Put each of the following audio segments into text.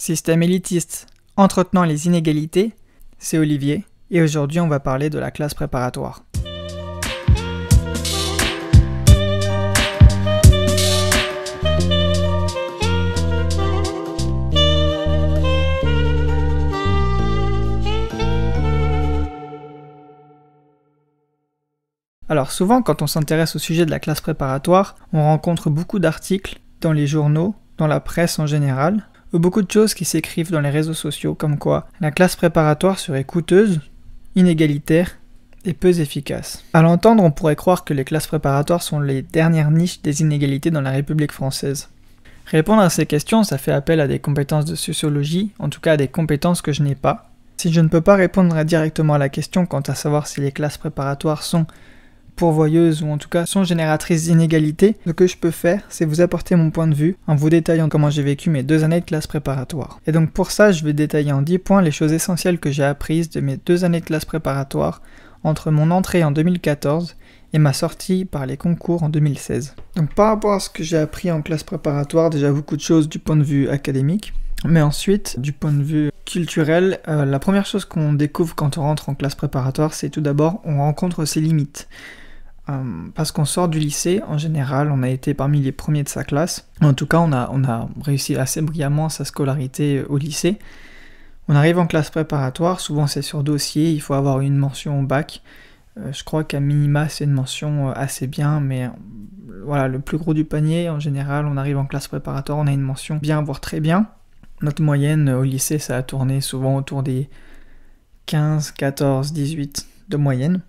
Système élitiste entretenant les inégalités, c'est Olivier, et aujourd'hui on va parler de la classe préparatoire. Alors souvent quand on s'intéresse au sujet de la classe préparatoire, on rencontre beaucoup d'articles dans les journaux, dans la presse en général, beaucoup de choses qui s'écrivent dans les réseaux sociaux comme quoi la classe préparatoire serait coûteuse, inégalitaire et peu efficace. À l'entendre, on pourrait croire que les classes préparatoires sont les dernières niches des inégalités dans la République française. Répondre à ces questions, ça fait appel à des compétences de sociologie, en tout cas à des compétences que je n'ai pas. Si je ne peux pas répondre directement à la question quant à savoir si les classes préparatoires sont pourvoyeuses ou en tout cas sont génératrices d'inégalités, ce que je peux faire, c'est vous apporter mon point de vue en vous détaillant comment j'ai vécu mes deux années de classe préparatoire. Et donc pour ça, je vais détailler en 10 points les choses essentielles que j'ai apprises de mes deux années de classe préparatoire entre mon entrée en 2014 et ma sortie par les concours en 2016. Donc par rapport à ce que j'ai appris en classe préparatoire, déjà beaucoup de choses du point de vue académique, mais ensuite du point de vue culturel, euh, la première chose qu'on découvre quand on rentre en classe préparatoire, c'est tout d'abord on rencontre ses limites. Euh, parce qu'on sort du lycée, en général, on a été parmi les premiers de sa classe. En tout cas, on a, réussi assez brillamment sa scolarité au lycée. On arrive en classe préparatoire, souvent c'est sur dossier, il faut avoir une mention au bac. Euh, je crois qu'à minima c'est une mention euh, assez bien, mais voilà, le plus gros du panier, en général, on arrive en classe préparatoire, on a une mention bien, voire très bien. Notre moyenne au lycée, ça a tourné souvent autour des 15, 14, 18 de moyenne.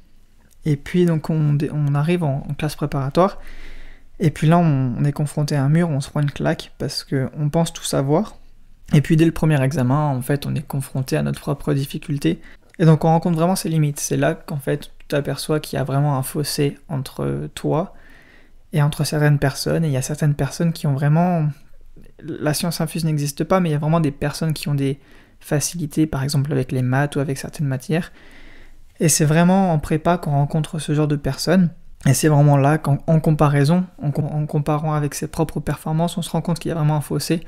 Et puis donc on, arrive en, classe préparatoire, et puis là on, est confronté à un mur, on se prend une claque parce qu'on pense tout savoir. Et puis dès le premier examen, en fait, on est confronté à notre propre difficulté. Et donc on rencontre vraiment ses limites. C'est là qu'en fait tu t'aperçois qu'il y a vraiment un fossé entre toi et entre certaines personnes. Et il y a certaines personnes qui ont vraiment... La science infuse n'existe pas, mais il y a vraiment des personnes qui ont des facilités, par exemple avec les maths ou avec certaines matières, et c'est vraiment en prépa qu'on rencontre ce genre de personnes. Et c'est vraiment là qu'en comparaison, en, comparant avec ses propres performances, on se rend compte qu'il y a vraiment un fossé,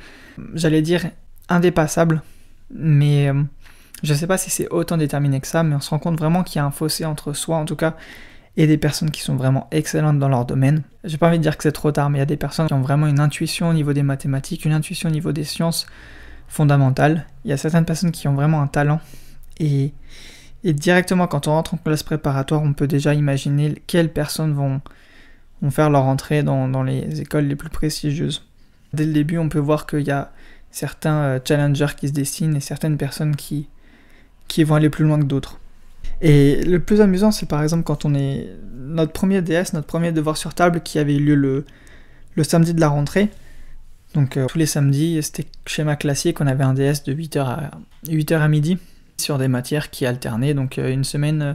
j'allais dire indépassable, mais euh, je ne sais pas si c'est autant déterminé que ça, mais on se rend compte vraiment qu'il y a un fossé entre soi en tout cas et des personnes qui sont vraiment excellentes dans leur domaine. J'ai pas envie de dire que c'est trop tard, mais il y a des personnes qui ont vraiment une intuition au niveau des mathématiques, une intuition au niveau des sciences fondamentales. Il y a certaines personnes qui ont vraiment un talent et et directement, quand on rentre en classe préparatoire, on peut déjà imaginer quelles personnes vont, vont faire leur entrée dans, les écoles les plus prestigieuses. Dès le début, on peut voir qu'il y a certains euh, challengers qui se dessinent et certaines personnes qui, qui vont aller plus loin que d'autres. Et le plus amusant, c'est par exemple quand on est notre premier DS, notre premier devoir sur table qui avait eu lieu le, le samedi de la rentrée. Donc euh, tous les samedis, c'était schéma classique, on avait un DS de 8h à, 8h à midi sur des matières qui alternaient. Donc euh, une semaine, euh,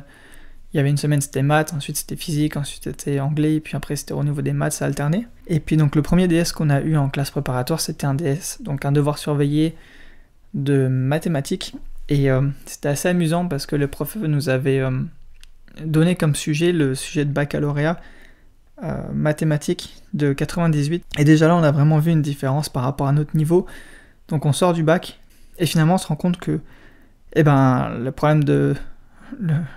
il y avait une semaine c'était maths, ensuite c'était physique, ensuite c'était anglais, et puis après c'était au niveau des maths, ça alternait. Et puis donc le premier DS qu'on a eu en classe préparatoire, c'était un DS, donc un devoir surveillé de mathématiques. Et euh, c'était assez amusant parce que le prof nous avait donné comme sujet le sujet de baccalauréat mathématiques de 98. Et déjà là, on a vraiment vu une différence par rapport à notre niveau. Donc on sort du bac et finalement on se rend compte que eh ben le problème de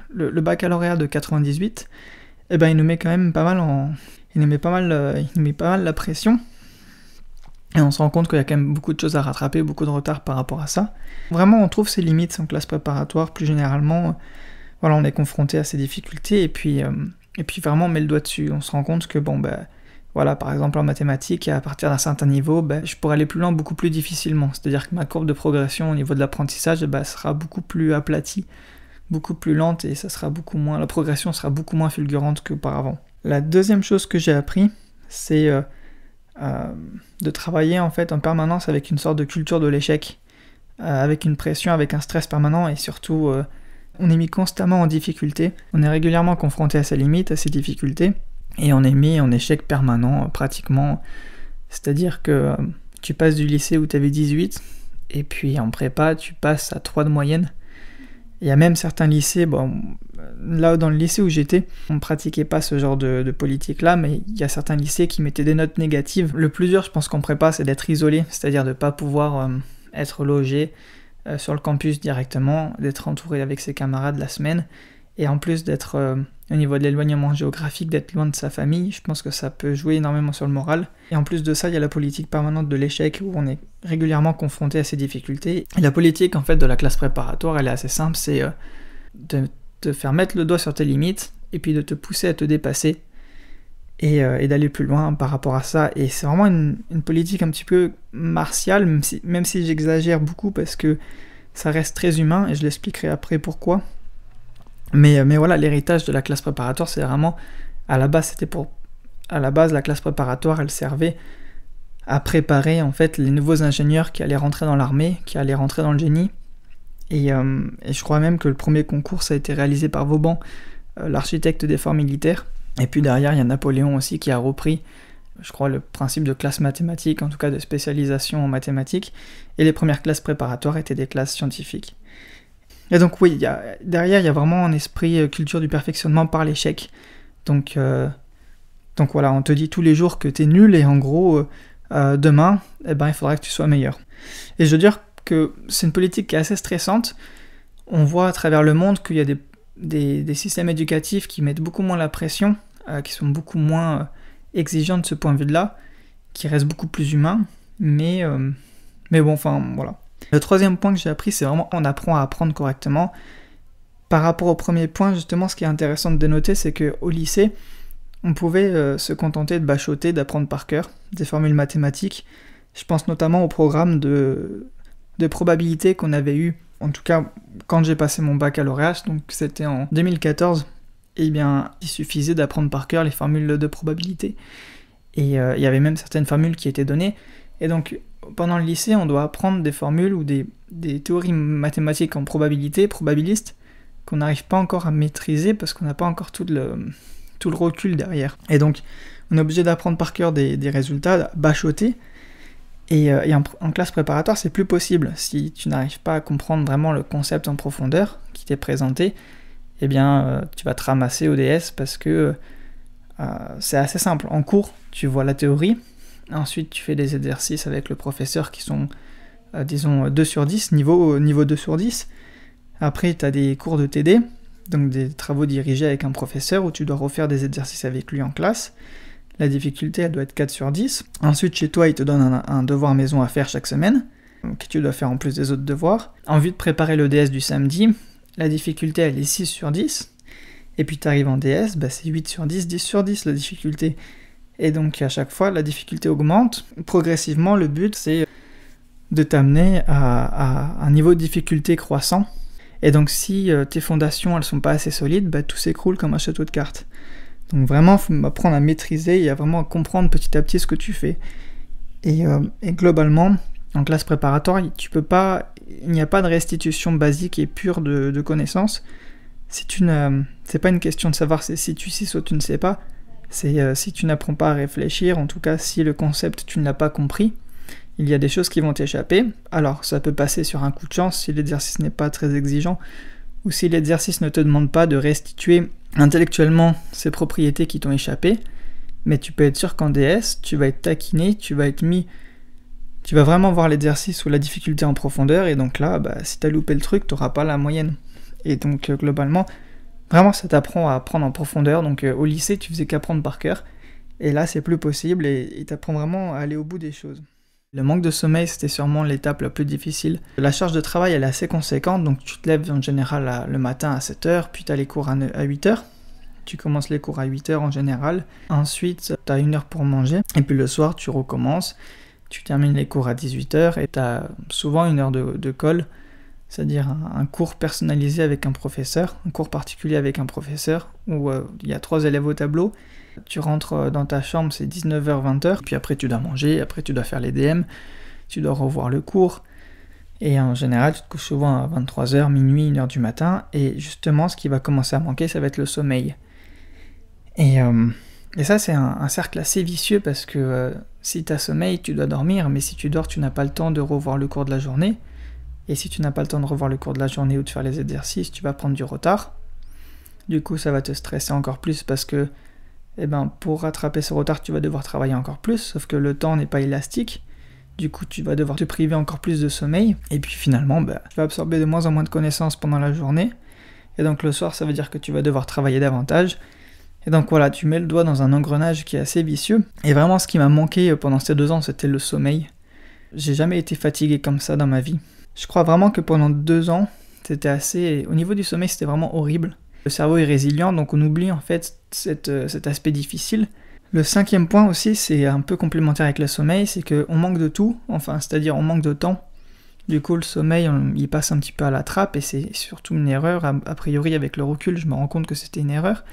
le, baccalauréat de 98, et eh ben il nous met quand même pas mal en il nous met pas mal euh, il nous met pas mal la pression. Et on se rend compte qu'il y a quand même beaucoup de choses à rattraper, beaucoup de retard par rapport à ça. Vraiment, on trouve ses limites en classe préparatoire, plus généralement. Voilà, on est confronté à ces difficultés, et puis, euh, et puis vraiment, on met le doigt dessus. On se rend compte que, bon, ben, voilà, par exemple en mathématiques, à partir d'un certain niveau, ben, je pourrais aller plus loin beaucoup plus difficilement. C'est-à-dire que ma courbe de progression au niveau de l'apprentissage ben, sera beaucoup plus aplatie, beaucoup plus lente et ça sera beaucoup moins, la progression sera beaucoup moins fulgurante qu'auparavant. La deuxième chose que j'ai appris, c'est euh, euh, de travailler en fait en permanence avec une sorte de culture de l'échec, euh, avec une pression, avec un stress permanent et surtout on est mis constamment en difficulté, on est régulièrement confronté à ses limites, à ses difficultés et on est mis en échec permanent pratiquement. C'est-à-dire que euh, tu passes du lycée où tu avais 18 et puis en prépa tu passes à 3 de moyenne. Il y a même certains lycées, bon, là dans le lycée où j'étais, on ne pratiquait pas ce genre de, politique-là, mais il y a certains lycées qui mettaient des notes négatives. Le plus dur, je pense qu'en prépa, c'est d'être isolé, c'est-à-dire de ne pas pouvoir euh, être logé euh, sur le campus directement, d'être entouré avec ses camarades la semaine, et en plus d'être euh, au niveau de l'éloignement géographique, d'être loin de sa famille, je pense que ça peut jouer énormément sur le moral. Et en plus de ça, il y a la politique permanente de l'échec où on est régulièrement confronté à ces difficultés. La politique en fait de la classe préparatoire, elle est assez simple, c'est euh, de te faire mettre le doigt sur tes limites et puis de te pousser à te dépasser et, d'aller plus loin par rapport à ça. Et c'est vraiment une, politique un petit peu martiale, même si j'exagère beaucoup parce que ça reste très humain et je l'expliquerai après pourquoi. Mais, mais voilà, l'héritage de la classe préparatoire, c'est vraiment à la base, c'était pour à la base la classe préparatoire, elle servait à préparer en fait les nouveaux ingénieurs qui allaient rentrer dans l'armée, qui allaient rentrer dans le génie. Et, euh, je crois même que le premier concours ça a été réalisé par Vauban, euh, l'architecte des forts militaires. Et puis derrière, il y a Napoléon aussi qui a repris, je crois, le principe de classe mathématique, en tout cas de spécialisation en mathématiques, et les premières classes préparatoires étaient des classes scientifiques. Et donc oui, derrière, il y a vraiment un esprit euh, culture du perfectionnement par l'échec. Donc, euh, donc voilà, on te dit tous les jours que tu es nul, et en gros, euh, demain, eh ben, il faudra que tu sois meilleur. Et je veux dire que c'est une politique qui est assez stressante. On voit à travers le monde qu'il y a des, systèmes éducatifs qui mettent beaucoup moins la pression qui sont beaucoup moins exigeants de ce point de vue-là, qui restent beaucoup plus humains, mais bon, enfin, voilà. Le troisième point que j'ai appris, c'est vraiment on apprend à apprendre correctement. Par rapport au premier point, justement, ce qui est intéressant de dénoter, c'est qu'au lycée, on pouvait se contenter de bachoter, d'apprendre par cœur des formules mathématiques. Je pense notamment au programme de, de probabilité qu'on avait eu, en tout cas quand j'ai passé mon baccalauréat, donc c'était en 2014 eh bien, il suffisait d'apprendre par cœur les formules de probabilité. Et euh, il y avait même certaines formules qui étaient données. Et donc, pendant le lycée, on doit apprendre des formules ou des, théories mathématiques en probabilité, probabiliste, qu'on n'arrive pas encore à maîtriser parce qu'on n'a pas encore tout le, recul derrière. Et donc, on est obligé d'apprendre par cœur des, résultats, bachoter. Et, euh, en, classe préparatoire, c'est plus possible. Si tu n'arrives pas à comprendre vraiment le concept en profondeur qui t'est présenté, eh bien, euh, tu vas te ramasser ODS parce que euh, c'est assez simple. En cours, tu vois la théorie, ensuite tu fais des exercices avec le professeur qui sont, euh, disons, 2 sur 10, niveau, niveau 2 sur 10. Après, tu as des cours de TD, donc des travaux dirigés avec un professeur où tu dois refaire des exercices avec lui en classe. La difficulté, elle doit être 4 sur 10. Ensuite, chez toi, il te donne un, un devoir maison à faire chaque semaine, que tu dois faire en plus des autres devoirs. En vue de préparer le DS du samedi, la difficulté elle est 6 sur 10, et puis tu arrives en DS, bah, c'est 8 sur 10, 10 sur 10 la difficulté. Et donc à chaque fois, la difficulté augmente. Progressivement, le but c'est de t'amener à, un niveau de difficulté croissant. Et donc si euh, tes fondations elles sont pas assez solides, bah, tout s'écroule comme un château de cartes. Donc vraiment, faut apprendre à maîtriser et à vraiment comprendre petit à petit ce que tu fais. Et, euh, globalement, en classe préparatoire, tu peux pas il n'y a pas de restitution basique et pure de, connaissances. C'est une, c'est pas une question de savoir si tu sais ou tu ne sais pas. C'est euh, si tu n'apprends pas à réfléchir, en tout cas si le concept tu ne l'as pas compris, il y a des choses qui vont t'échapper. Alors ça peut passer sur un coup de chance si l'exercice n'est pas très exigeant, ou si l'exercice ne te demande pas de restituer intellectuellement ces propriétés qui t'ont échappé. Mais tu peux être sûr qu'en DS, tu vas être taquiné, tu vas être mis tu vas vraiment voir l'exercice ou la difficulté en profondeur, et donc là, bah, si t'as loupé le truc, t'auras pas la moyenne. Et donc euh, globalement, vraiment ça t'apprend à apprendre en profondeur, donc euh, au lycée tu faisais qu'apprendre par cœur, et là c'est plus possible, et t'apprends vraiment à aller au bout des choses. Le manque de sommeil, c'était sûrement l'étape la plus difficile. La charge de travail, elle est assez conséquente, donc tu te lèves en général le matin à 7h, puis tu as les cours à 8h. Tu commences les cours à 8h en général. Ensuite, tu as une heure pour manger. Et puis le soir, tu recommences tu termines les cours à 18h et tu as souvent une heure de, colle, c'est-à-dire un, cours personnalisé avec un professeur, un cours particulier avec un professeur, où euh, il y a trois élèves au tableau. Tu rentres euh, dans ta chambre, c'est 19h, 20h, puis après tu dois manger, après tu dois faire les DM, tu dois revoir le cours. Et en général, tu te couches souvent à 23h, minuit, 1h du matin, et justement, ce qui va commencer à manquer, ça va être le sommeil. Et, euh, et ça, c'est un, cercle assez vicieux parce que si tu as sommeil, tu dois dormir, mais si tu dors, tu n'as pas le temps de revoir le cours de la journée. Et si tu n'as pas le temps de revoir le cours de la journée ou de faire les exercices, tu vas prendre du retard. Du coup, ça va te stresser encore plus parce que, eh ben, pour rattraper ce retard, tu vas devoir travailler encore plus, sauf que le temps n'est pas élastique. Du coup, tu vas devoir te priver encore plus de sommeil. Et puis finalement, bah, tu vas absorber de moins en moins de connaissances pendant la journée. Et donc le soir, ça veut dire que tu vas devoir travailler davantage. Et donc voilà, tu mets le doigt dans un engrenage qui est assez vicieux. Et vraiment, ce qui m'a manqué pendant ces deux ans, c'était le sommeil. J'ai jamais été fatigué comme ça dans ma vie. Je crois vraiment que pendant deux ans, c'était assez. Au niveau du sommeil, c'était vraiment horrible. Le cerveau est résilient, donc on oublie en fait euh, cet aspect difficile. Le cinquième point aussi, c'est un peu complémentaire avec le sommeil, c'est qu'on manque de tout, enfin, c'est-à-dire on manque de temps. Du coup, le sommeil, il passe un petit peu à la trappe, et c'est surtout une erreur. A, priori, avec le recul, je me rends compte que c'était une erreur.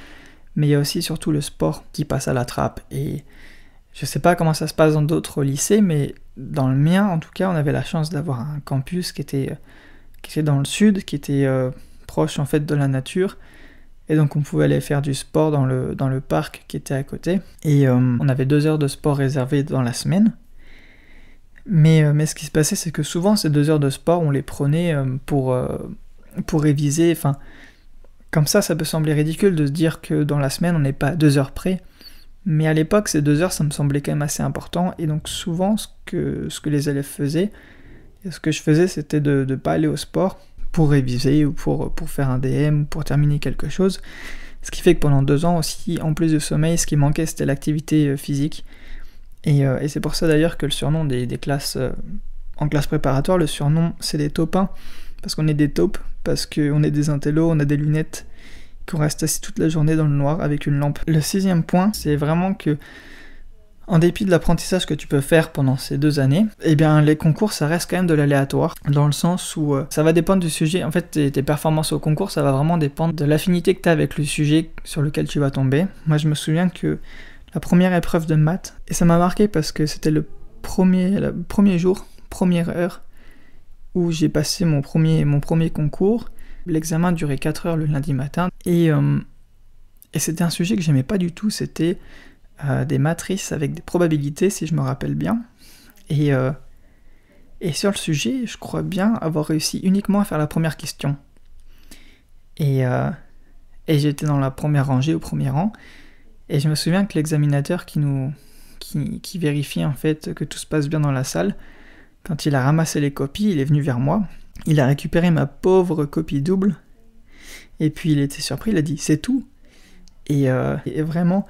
Mais il y a aussi surtout le sport qui passe à la trappe. Et je sais pas comment ça se passe dans d'autres lycées, mais dans le mien, en tout cas, on avait la chance d'avoir un campus qui était, qui était dans le sud, qui était euh, proche en fait de la nature. Et donc on pouvait aller faire du sport dans le, dans le parc qui était à côté. Et euh, on avait deux heures de sport réservées dans la semaine. Mais, euh, mais ce qui se passait, c'est que souvent ces deux heures de sport, on les prenait pour, pour réviser. Enfin, comme ça, ça peut sembler ridicule de se dire que dans la semaine, on n'est pas à deux heures près. Mais à l'époque, ces deux heures, ça me semblait quand même assez important. Et donc souvent, ce que, les élèves faisaient, et ce que je faisais, c'était de ne pas aller au sport pour réviser ou pour, faire un DM ou pour terminer quelque chose. Ce qui fait que pendant deux ans aussi, en plus de sommeil, ce qui manquait, c'était l'activité euh, physique. Et, euh, et c'est pour ça d'ailleurs que le surnom des, des classes euh, en classe préparatoire, le surnom, c'est des taupins. Parce qu'on est des taupes, parce qu'on est des intellos, on a des lunettes qu'on reste assis toute la journée dans le noir avec une lampe. Le sixième point, c'est vraiment que en dépit de l'apprentissage que tu peux faire pendant ces deux années, eh bien les concours ça reste quand même de l'aléatoire, dans le sens où euh, ça va dépendre du sujet. En fait, tes, performances au concours, ça va vraiment dépendre de l'affinité que tu as avec le sujet sur lequel tu vas tomber. Moi, je me souviens que la première épreuve de maths, et ça m'a marqué parce que c'était le premier, le premier jour, première heure, où j'ai passé mon premier, mon premier concours. L'examen durait 4 heures le lundi matin. Et, euh, et c'était un sujet que j'aimais pas du tout. C'était euh, des matrices avec des probabilités, si je me rappelle bien. Et, euh, et sur le sujet, je crois bien avoir réussi uniquement à faire la première question. Et, j'étais dans la première rangée, au premier rang. Et je me souviens que l'examinateur qui nous qui vérifie en fait que tout se passe bien dans la salle, quand il a ramassé les copies, il est venu vers moi. Il a récupéré ma pauvre copie double. Et puis il était surpris, il a dit c'est tout. Et, euh, vraiment,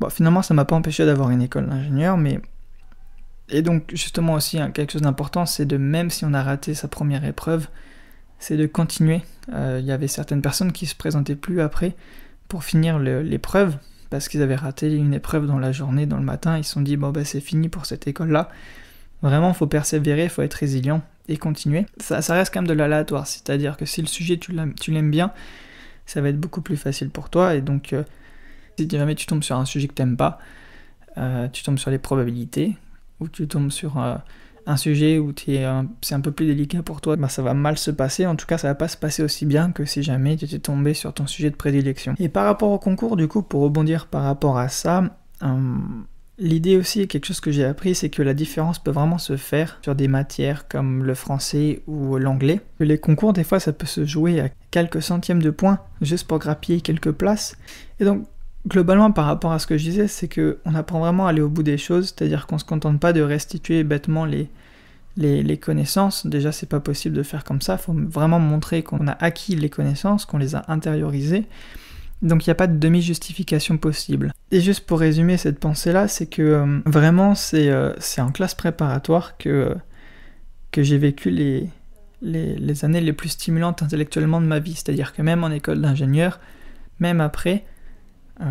bon, finalement ça m'a pas empêché d'avoir une école d'ingénieur, mais. Et donc justement aussi hein, quelque chose d'important, c'est de même si on a raté sa première épreuve, c'est de continuer. Euh, il y avait certaines personnes qui se présentaient plus après pour finir l'épreuve parce qu'ils avaient raté une épreuve dans la journée, dans le matin. Ils se sont dit bon ben c'est fini pour cette école là. Vraiment, faut persévérer, faut être résilient et continuer. Ça, reste quand même de l'aléatoire, c'est-à-dire que si le sujet tu l'aimes bien, ça va être beaucoup plus facile pour toi. Et donc, euh, si jamais tu tombes sur un sujet que tu n'aimes pas, euh, tu tombes sur les probabilités, ou tu tombes sur euh, un sujet où c'est un peu plus délicat pour toi, bah, ça va mal se passer. En tout cas, ça va pas se passer aussi bien que si jamais tu étais tombé sur ton sujet de prédilection. Et par rapport au concours, du coup, pour rebondir par rapport à ça, L'idée aussi, quelque chose que j'ai appris, c'est que la différence peut vraiment se faire sur des matières comme le français ou l'anglais. Les concours, des fois, ça peut se jouer à quelques centièmes de points, juste pour grappiller quelques places. Et donc, globalement, par rapport à ce que je disais, c'est qu'on apprend vraiment à aller au bout des choses, c'est-à-dire qu'on se contente pas de restituer bêtement les connaissances. Déjà, c'est pas possible de faire comme ça. Il faut vraiment montrer qu'on a acquis les connaissances, qu'on les a intériorisées donc il n'y a pas de demi-justification possible. Et juste pour résumer cette pensée-là, c'est que euh, vraiment euh, c'est en classe préparatoire que, euh, j'ai vécu les, les, années les plus stimulantes intellectuellement de ma vie. C'est-à-dire que même en école d'ingénieur, même après,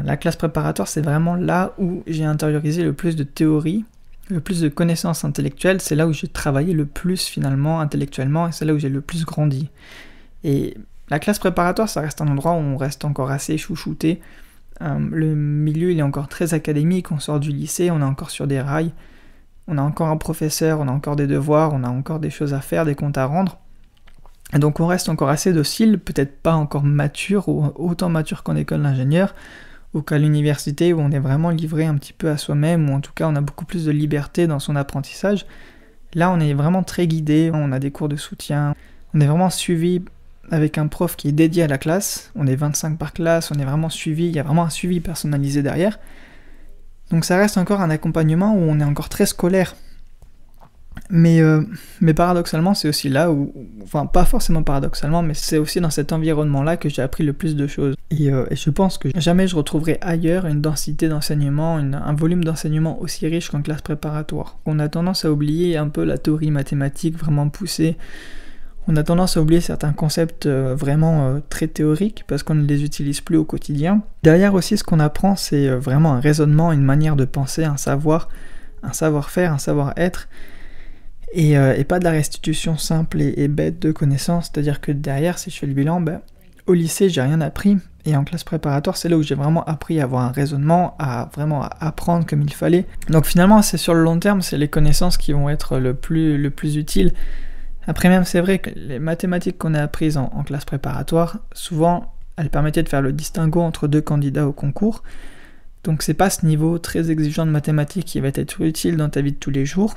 la classe préparatoire c'est vraiment là où j'ai intériorisé le plus de théorie, le plus de connaissances intellectuelles, c'est là où j'ai travaillé le plus finalement intellectuellement et c'est là où j'ai le plus grandi. Et la classe préparatoire, ça reste un endroit où on reste encore assez chouchouté. Euh, le milieu, il est encore très académique, on sort du lycée, on est encore sur des rails, on a encore un professeur, on a encore des devoirs, on a encore des choses à faire, des comptes à rendre. Et donc on reste encore assez docile, peut-être pas encore mature, ou autant mature qu'en école d'ingénieur, ou qu'à l'université où on est vraiment livré un petit peu à soi-même, ou en tout cas on a beaucoup plus de liberté dans son apprentissage. Là on est vraiment très guidé, on a des cours de soutien, on est vraiment suivi avec un prof qui est dédié à la classe. On est 25 par classe, on est vraiment suivi, il y a vraiment un suivi personnalisé derrière. Donc ça reste encore un accompagnement où on est encore très scolaire. Mais, euh, mais paradoxalement, c'est aussi là où, enfin pas forcément paradoxalement, mais c'est aussi dans cet environnement-là que j'ai appris le plus de choses. Et, euh, et, je pense que jamais je retrouverai ailleurs une densité d'enseignement, un volume d'enseignement aussi riche qu'en classe préparatoire. On a tendance à oublier un peu la théorie mathématique vraiment poussée. On a tendance à oublier certains concepts euh, vraiment très théoriques parce qu'on ne les utilise plus au quotidien. Derrière aussi, ce qu'on apprend, c'est vraiment un raisonnement, une manière de penser, un savoir, un savoir-faire, un savoir-être euh, et, pas de la restitution simple et, bête de connaissances. C'est-à-dire que derrière, si je fais le bilan, ben, au lycée, j'ai rien appris. Et en classe préparatoire, c'est là où j'ai vraiment appris à avoir un raisonnement, à vraiment apprendre comme il fallait. Donc finalement, c'est sur le long terme, c'est les connaissances qui vont être le plus utiles. Après même, c'est vrai que les mathématiques qu'on a apprises en, classe préparatoire, souvent, elles permettaient de faire le distinguo entre deux candidats au concours. Donc c'est pas ce niveau très exigeant de mathématiques qui va être utile dans ta vie de tous les jours.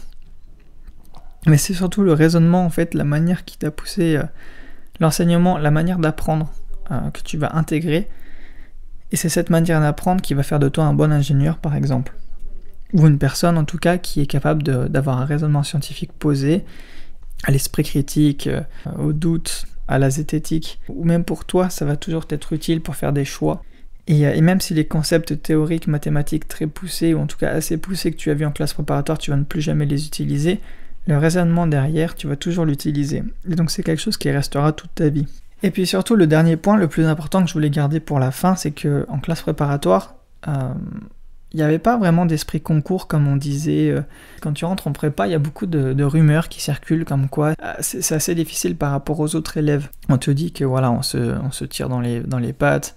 Mais c'est surtout le raisonnement, en fait, la manière qui t'a poussé, euh, l'enseignement, la manière d'apprendre euh, que tu vas intégrer. Et c'est cette manière d'apprendre qui va faire de toi un bon ingénieur, par exemple. Ou une personne, en tout cas, qui est capable d'avoir un raisonnement scientifique posé, à l'esprit critique, euh, au doute, à la zététique. Ou même pour toi, ça va toujours être utile pour faire des choix. Et, et, même si les concepts théoriques, mathématiques très poussés, ou en tout cas assez poussés que tu as vu en classe préparatoire, tu vas ne plus jamais les utiliser, le raisonnement derrière, tu vas toujours l'utiliser. Et donc c'est quelque chose qui restera toute ta vie. Et puis surtout, le dernier point, le plus important que je voulais garder pour la fin, c'est que en classe préparatoire, il euh, n'y avait pas vraiment d'esprit concours comme on disait. Euh, quand tu rentres en prépa, il y a beaucoup de, rumeurs qui circulent comme quoi euh, c'est assez difficile par rapport aux autres élèves. On te dit que voilà, on se, on se tire dans les, dans les pattes.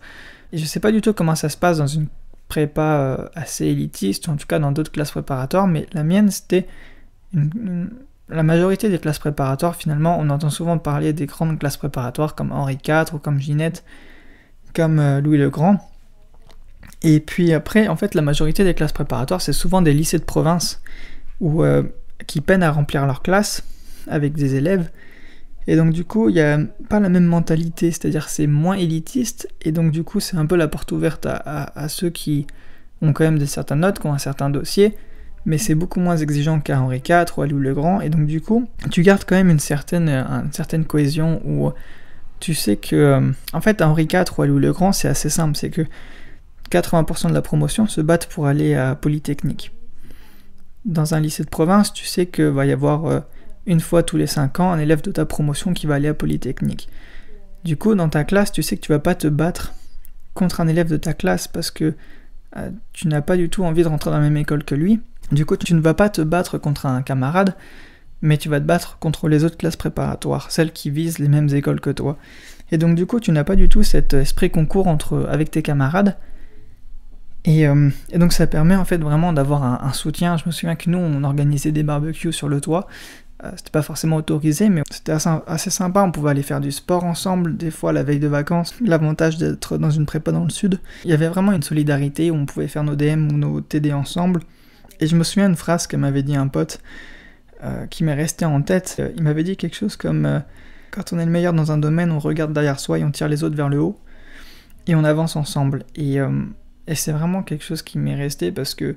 Et je sais pas du tout comment ça se passe dans une prépa assez élitiste, en tout cas dans d'autres classes préparatoires, mais la mienne c'était la majorité des classes préparatoires, finalement, on entend souvent parler des grandes classes préparatoires comme Henri IV ou comme Ginette, comme euh, Louis le Grand. Et puis après, en fait, la majorité des classes préparatoires, c'est souvent des lycées de province où, euh, qui peinent à remplir leur classe avec des élèves. Et donc du coup, il n'y a pas la même mentalité, c'est-à-dire c'est moins élitiste, et donc du coup, c'est un peu la porte ouverte à, ceux qui ont quand même des certaines notes, qui ont un certain dossier, mais c'est beaucoup moins exigeant qu'à Henri IV ou à Louis le Grand, et donc du coup, tu gardes quand même une certaine, une certaine cohésion où tu sais que, euh, en fait, à Henri IV ou à Louis le Grand, c'est assez simple, c'est que 80% de la promotion se battent pour aller à Polytechnique. Dans un lycée de province, tu sais qu'il va y avoir euh, une fois tous les 5 ans un élève de ta promotion qui va aller à Polytechnique. Du coup, dans ta classe, tu sais que tu vas pas te battre contre un élève de ta classe parce que euh, tu n'as pas du tout envie de rentrer dans la même école que lui. Du coup, tu ne vas pas te battre contre un camarade, mais tu vas te battre contre les autres classes préparatoires, celles qui visent les mêmes écoles que toi. Et donc du coup, tu n'as pas du tout cet esprit concours entre, avec tes camarades. Et, euh, donc ça permet en fait vraiment d'avoir un, soutien. Je me souviens que nous, on organisait des barbecues sur le toit. Euh, c'était pas forcément autorisé, mais c'était assez, sympa. On pouvait aller faire du sport ensemble, des fois la veille de vacances. L'avantage d'être dans une prépa dans le sud. Il y avait vraiment une solidarité où on pouvait faire nos DM ou nos TD ensemble. Et je me souviens d'une phrase que m'avait dit un pote euh, qui m'est resté en tête. Euh, il m'avait dit quelque chose comme Quand on est le meilleur dans un domaine, on regarde derrière soi et on tire les autres vers le haut. Et on avance ensemble. Et, et c'est vraiment quelque chose qui m'est resté parce que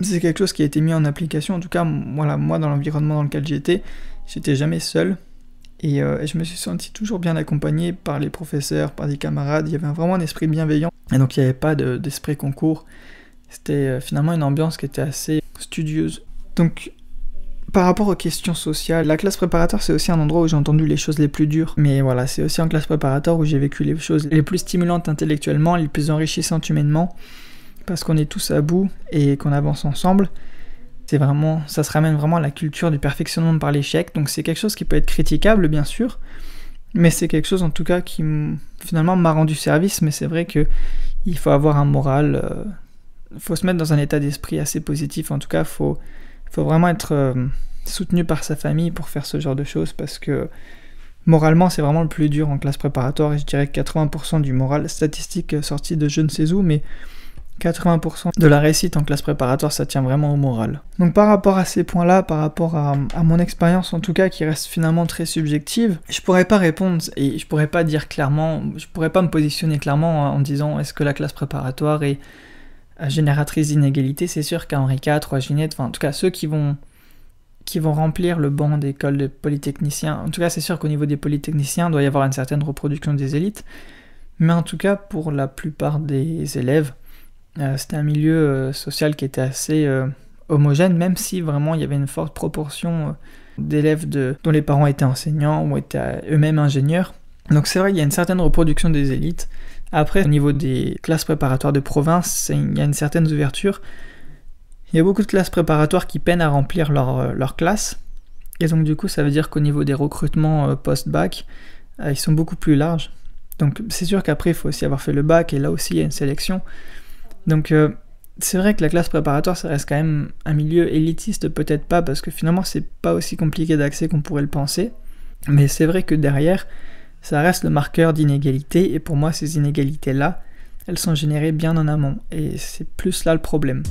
c'est quelque chose qui a été mis en application. En tout cas, voilà, moi, dans l'environnement dans lequel j'étais, j'étais jamais seul. Et, je me suis senti toujours bien accompagné par les professeurs, par des camarades. Il y avait vraiment un esprit bienveillant. Et donc, il n'y avait pas d'esprit concours. C'était euh, finalement une ambiance qui était assez studieuse. Donc, par rapport aux questions sociales, la classe préparatoire, c'est aussi un endroit où j'ai entendu les choses les plus dures. Mais voilà, c'est aussi en classe préparatoire où j'ai vécu les choses les plus stimulantes intellectuellement, les plus enrichissantes humainement, parce qu'on est tous à bout et qu'on avance ensemble. C'est vraiment, ça se ramène vraiment à la culture du perfectionnement par l'échec. Donc c'est quelque chose qui peut être critiquable, bien sûr, mais c'est quelque chose en tout cas qui finalement m'a rendu service. Mais c'est vrai que il faut avoir un moral. Euh, faut se mettre dans un état d'esprit assez positif. En tout cas, faut, faut vraiment être euh, soutenu par sa famille pour faire ce genre de choses parce que moralement, c'est vraiment le plus dur en classe préparatoire. Et je dirais que 80% du moral, statistique sortie de je ne sais où, mais 80% de la réussite en classe préparatoire, ça tient vraiment au moral. Donc par rapport à ces points-là, par rapport à, à mon expérience en tout cas, qui reste finalement très subjective, je pourrais pas répondre et je pourrais pas dire clairement, je pourrais pas me positionner clairement en disant est-ce que la classe préparatoire est génératrice d'inégalité, c'est sûr qu'à Henri IV à Ginette, enfin en tout cas ceux qui vont qui vont remplir le banc d'école de polytechniciens. En tout cas, c'est sûr qu'au niveau des polytechniciens, il doit y avoir une certaine reproduction des élites. Mais en tout cas, pour la plupart des élèves, euh, c'était un milieu euh, social qui était assez euh, homogène, même si vraiment il y avait une forte proportion d'élèves dont les parents étaient enseignants ou étaient eux-mêmes ingénieurs. Donc c'est vrai qu'il y a une certaine reproduction des élites. Après, au niveau des classes préparatoires de province, il y a une certaine ouverture. Il y a beaucoup de classes préparatoires qui peinent à remplir leur, leur classe. Et donc du coup, ça veut dire qu'au niveau des recrutements post-bac, ils sont beaucoup plus larges. Donc c'est sûr qu'après, il faut aussi avoir fait le bac, et là aussi, il y a une sélection. Donc euh, c'est vrai que la classe préparatoire, ça reste quand même un milieu élitiste, peut-être pas, parce que finalement, c'est pas aussi compliqué d'accès qu'on pourrait le penser. Mais c'est vrai que derrière, ça reste le marqueur d'inégalité, et pour moi, ces inégalités-là, elles sont générées bien en amont, et c'est plus là le problème.